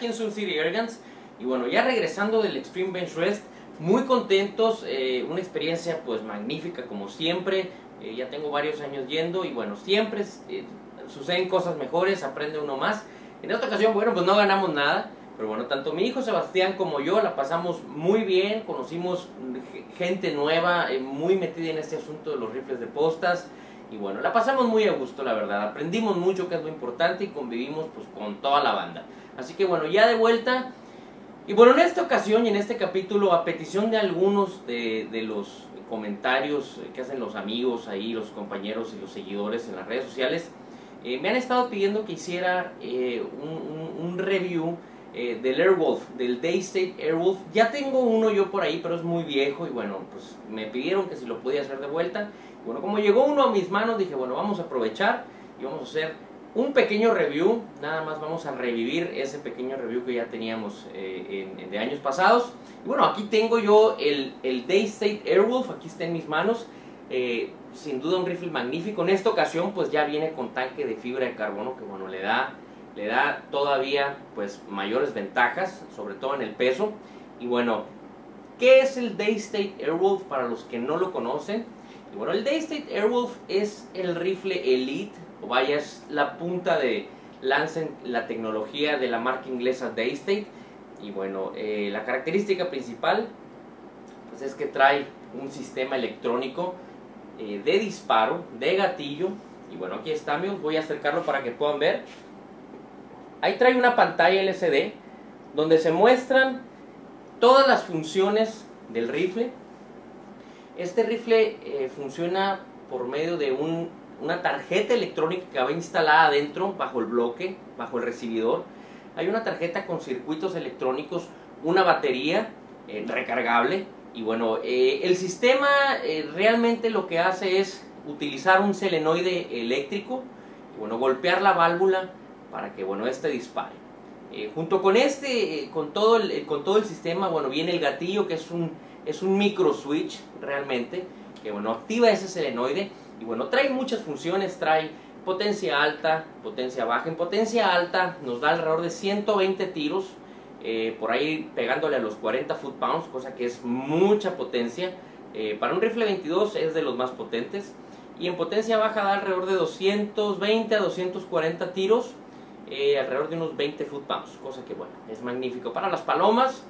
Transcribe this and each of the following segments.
aquí en Sun City Airguns. Y bueno, ya regresando del Extreme Bench Rest, muy contentos, eh, una experiencia pues magnífica como siempre. Eh, ya tengo varios años yendo y bueno, siempre eh, suceden cosas mejores, aprende uno más. En esta ocasión, bueno, pues no ganamos nada, pero bueno, tanto mi hijo Sebastián como yo la pasamos muy bien, conocimos gente nueva, muy metida en este asunto de los rifles de postas. Y bueno, la pasamos muy a gusto, la verdad. Aprendimos mucho, que es lo importante, y convivimos pues con toda la banda. Así que bueno, ya de vuelta. Y bueno, en esta ocasión y en este capítulo, a petición de algunos de, los comentarios que hacen los amigos ahí, los compañeros y los seguidores en las redes sociales, eh, me han estado pidiendo que hiciera eh, un, review eh, del Airwolf, del Daystate Airwolf. Ya tengo uno yo por ahí, pero es muy viejo y bueno, pues me pidieron que si lo podía hacer de vuelta. Bueno, como llegó uno a mis manos, dije, bueno, vamos a aprovechar y vamos a hacer un pequeño review. Nada más vamos a revivir ese pequeño review que ya teníamos eh, de años pasados. Y bueno, aquí tengo yo el, el Daystate Airwolf, aquí está en mis manos. Eh, sin duda un rifle magnífico. En esta ocasión pues ya viene con tanque de fibra de carbono que bueno, le da, le da todavía pues mayores ventajas, sobre todo en el peso. Y bueno, ¿qué es el Daystate Airwolf para los que no lo conocen? Y bueno, el Daystate Airwolf es el rifle Elite, o vaya, es la punta de lanza en la tecnología de la marca inglesa Daystate. Y bueno, eh, la característica principal pues es que trae un sistema electrónico eh, de disparo, de gatillo. Y bueno, aquí está, amigos, voy a acercarlo para que puedan ver. Ahí trae una pantalla LCD donde se muestran todas las funciones del rifle, este rifle eh, funciona por medio de una tarjeta electrónica que va instalada adentro, bajo el bloque, bajo el recibidor. Hay una tarjeta con circuitos electrónicos, una batería eh, recargable. Y bueno, eh, el sistema realmente lo que hace es utilizar un selenoide eléctrico y bueno, golpear la válvula para que bueno, este dispare. junto con este, con, todo el, con todo el sistema, bueno, viene el gatillo que es un es un micro switch realmente, que bueno, activa ese selenoide y bueno, trae muchas funciones, trae potencia alta, potencia baja. En potencia alta nos da alrededor de 120 tiros, eh, por ahí pegándole a los 40 foot pounds, cosa que es mucha potencia. Eh, para un rifle 22 es de los más potentes. Y en potencia baja da alrededor de 220 a 240 tiros, eh, alrededor de unos 20 foot pounds, cosa que bueno, es magnífico. Para las palomas,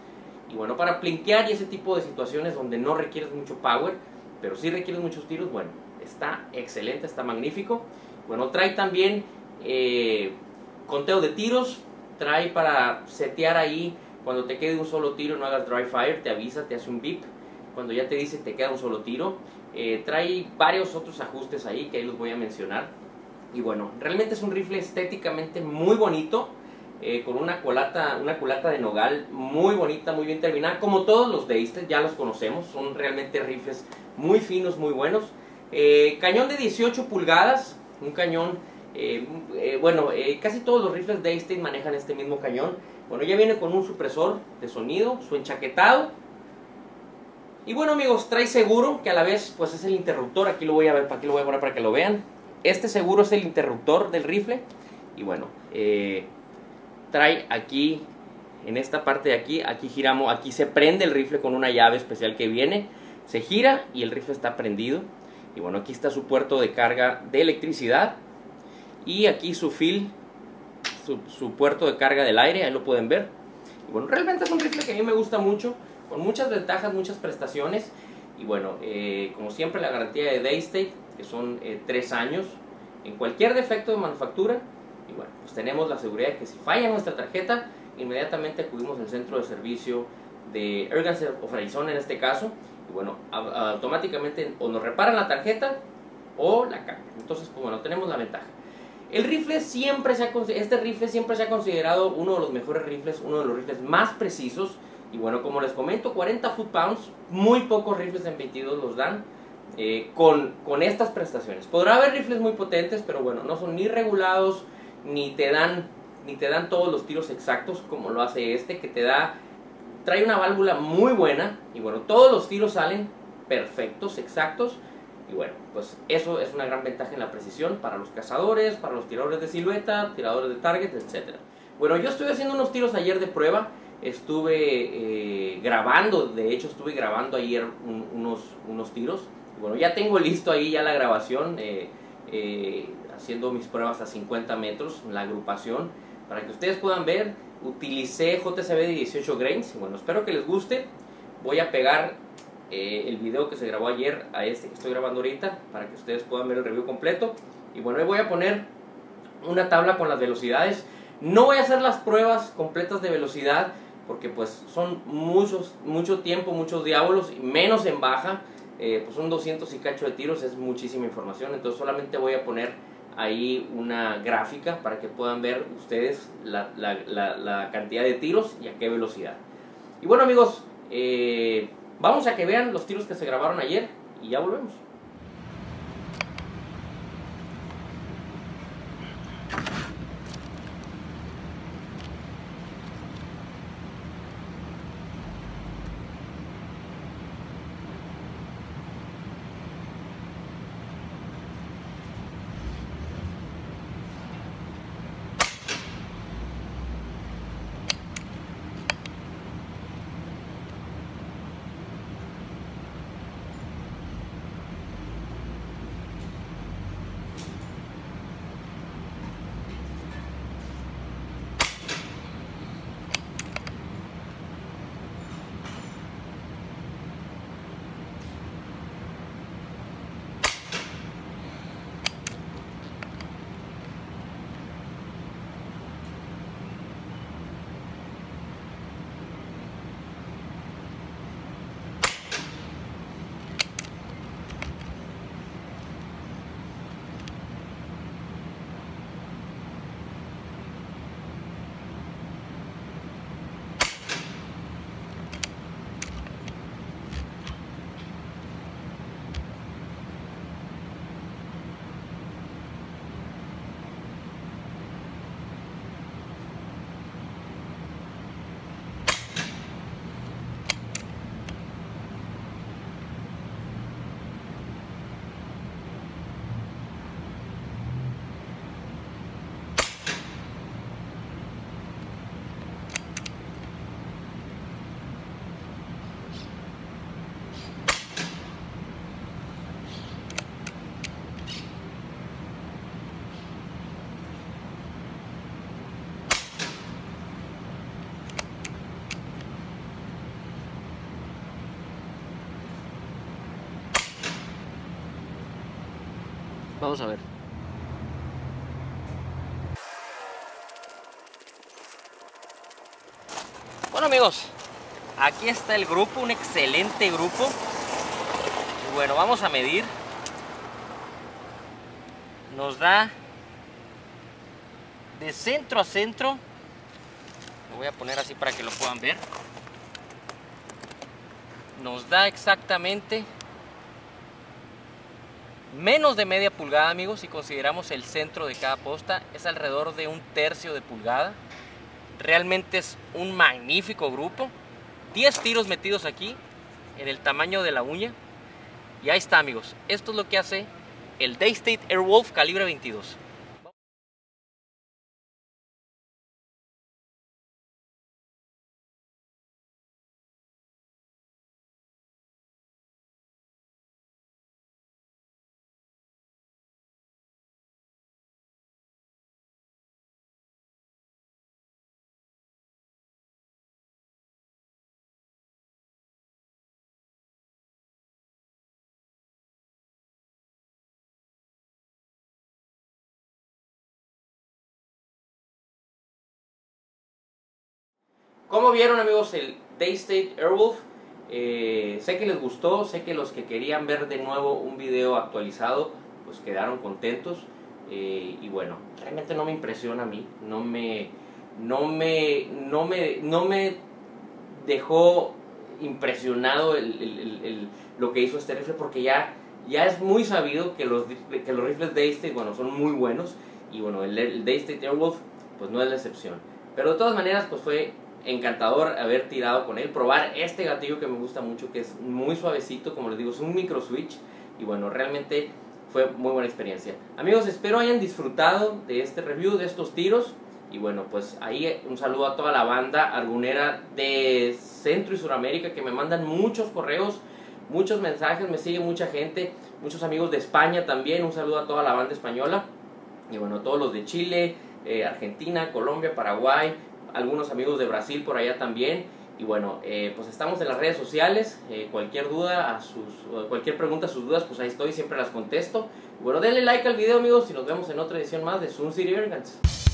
y bueno, para plinkear y ese tipo de situaciones donde no requieres mucho power, pero sí requieres muchos tiros, bueno, está excelente, está magnífico. Bueno, trae también eh, conteo de tiros, trae para setear ahí cuando te quede un solo tiro, no hagas dry fire, te avisa, te hace un beep. Cuando ya te dice te queda un solo tiro, eh, trae varios otros ajustes ahí que ahí los voy a mencionar. Y bueno, realmente es un rifle estéticamente muy bonito eh, con una culata, una culata de nogal muy bonita, muy bien terminada, como todos los de este, ya los conocemos, son realmente rifles muy finos, muy buenos. Eh, cañón de 18 pulgadas, un cañón, eh, bueno, casi todos los rifles de este manejan este mismo cañón. Bueno, ya viene con un supresor de sonido, su enchaquetado. Y bueno amigos, trae seguro, que a la vez pues es el interruptor, aquí lo voy a ver, aquí lo voy a poner para que lo vean. Este seguro es el interruptor del rifle. Y bueno, eh, trae aquí, en esta parte de aquí, aquí giramos, aquí se prende el rifle con una llave especial que viene, se gira y el rifle está prendido. Y bueno, aquí está su puerto de carga de electricidad y aquí su fil, su, puerto de carga del aire, ahí lo pueden ver. Y bueno, realmente es un rifle que a mí me gusta mucho, con muchas ventajas, muchas prestaciones. Y bueno, eh, como siempre la garantía de Daystate, que son eh, tres años, en cualquier defecto de manufactura, y bueno, pues tenemos la seguridad de que si falla nuestra tarjeta, inmediatamente acudimos al centro de servicio de Ergans o Arizona en este caso. Y bueno, automáticamente o nos reparan la tarjeta o la cambian. Entonces, pues bueno, tenemos la ventaja. El rifle siempre se ha, este rifle siempre se ha considerado uno de los mejores rifles, uno de los rifles más precisos. Y bueno, como les comento, 40 foot pounds, muy pocos rifles en 22 los dan. Eh, con, con estas prestaciones. Podrá haber rifles muy potentes, pero bueno, no son ni regulados, ni te dan ni te dan todos los tiros exactos como lo hace este que te da trae una válvula muy buena y bueno todos los tiros salen perfectos exactos Y bueno, pues eso es una gran ventaja en la precisión para los cazadores, para los tiradores de silueta, tiradores de target, etc. Bueno, yo estuve haciendo unos tiros ayer de prueba, estuve eh, grabando, de hecho estuve grabando ayer unos, unos tiros. Bueno, ya tengo listo ahí ya la grabación, eh, eh, haciendo mis pruebas a 50 metros, la agrupación, para que ustedes puedan ver. Utilicé JCB de 18 grains, bueno, espero que les guste. Voy a pegar eh, el video que se grabó ayer a este que estoy grabando ahorita para que ustedes puedan ver el review completo. Y bueno, ahí voy a poner una tabla con las velocidades. No voy a hacer las pruebas completas de velocidad porque pues son muchos, mucho tiempo, muchos diábolos, menos en baja. Eh, pues son 200 y cacho de tiros, es muchísima información. Entonces solamente voy a poner ahí una gráfica para que puedan ver ustedes la, la cantidad de tiros y a qué velocidad. Y bueno amigos, eh, Vamos a que vean los tiros que se grabaron ayer y ya volvemos. Vamos a ver. Bueno amigos, aquí está el grupo, un excelente grupo. Bueno, vamos a medir. Nos da de centro a centro. Lo voy a poner así para que lo puedan ver. Nos da exactamente menos de media pulgada, amigos, si consideramos el centro de cada posta, es alrededor de un tercio de pulgada. Realmente es un magnífico grupo. 10 tiros metidos aquí, en el tamaño de la uña. Y ahí está, amigos. Esto es lo que hace el Daystate Airwolf calibre 22. ¿Cómo vieron amigos el Daystate Airwolf? Eh, sé que les gustó, sé que los que querían ver de nuevo un video actualizado, pues quedaron contentos. Eh, y bueno, realmente no me impresiona a mí, no me, no me, no me, no me dejó impresionado lo que hizo este rifle porque ya, ya es muy sabido que los, que los rifles Daystate, bueno, son muy buenos y bueno, el Daystate Airwolf pues no es la excepción. Pero de todas maneras, pues fue encantador haber tirado con él, probar este gatillo que me gusta mucho, que es muy suavecito, como les digo, es un micro switch y bueno, realmente fue muy buena experiencia. Amigos, espero hayan disfrutado de este review, de estos tiros. Y bueno, pues ahí un saludo a toda la banda argunera de Centro y Sudamérica que me mandan muchos correos, muchos mensajes, me sigue mucha gente, muchos amigos de España también. Un saludo a toda la banda española. Y bueno, todos los de Chile, eh, Argentina, Colombia, Paraguay, algunos amigos de Brasil por allá también. Y bueno, eh, pues estamos en las redes sociales. Eh, cualquier duda, a sus, cualquier pregunta, sus dudas, pues ahí estoy, siempre las contesto. bueno, denle like al video, amigos, y nos vemos en otra edición más de Sun City Arrogance.